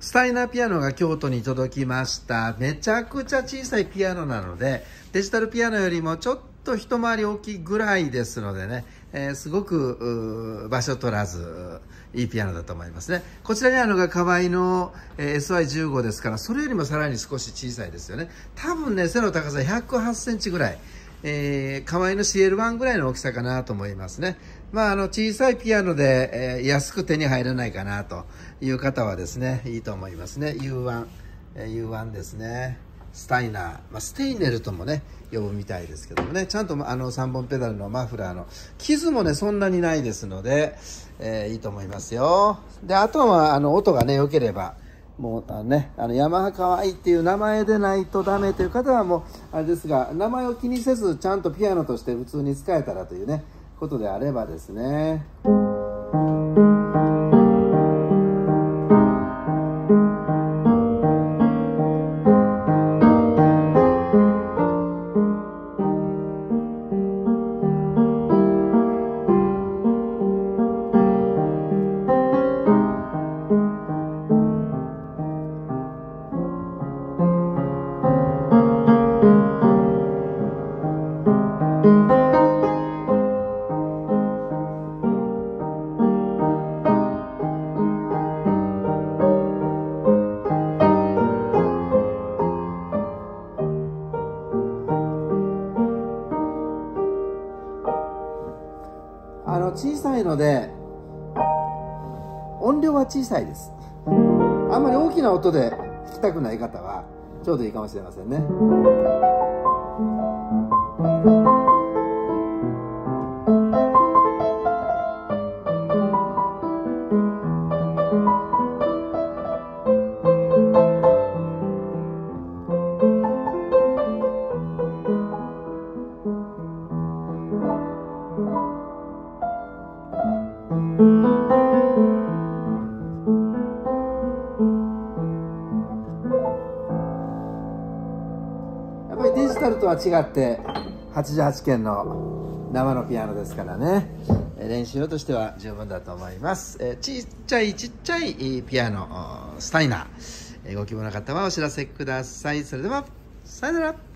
スタイナーピアノが京都に届きました。めちゃくちゃ小さいピアノなのでデジタルピアノよりもちょっと一回り大きいぐらいですのでね、えー、すごく場所取らずいいピアノだと思いますね。こちらにあるのが河合の、えー、SY15 ですからそれよりもさらに少し小さいですよね。多分ね背の高さ108センチぐらい。えー、河合の CL1 ぐらいの大きさかなと思いますね。まあ、あの、小さいピアノで、えー、安く手に入らないかなという方はですね、いいと思いますね。U1、えー、U1 ですね。スタイナー、まあ、ステイネルともね、呼ぶみたいですけどもね、ちゃんとあの3本ペダルのマフラーの傷もね、そんなにないですので、えー、いいと思いますよ。で、あとは、あの、音がね、良ければ、もうあのね、あの、ヤマハかわいいっていう名前でないとダメという方はもう、あれですが、名前を気にせず、ちゃんとピアノとして普通に使えたらというね、ことであればですね。の小さいので音量は小さいです。あんまり大きな音で弾きたくない方はちょうどいいかもしれませんね。スカルとは違って88件の生のピアノですからね。練習用としては十分だと思います。えちっちゃいちっちゃいピアノスタイナーご希望の方はお知らせください。それではさよなら。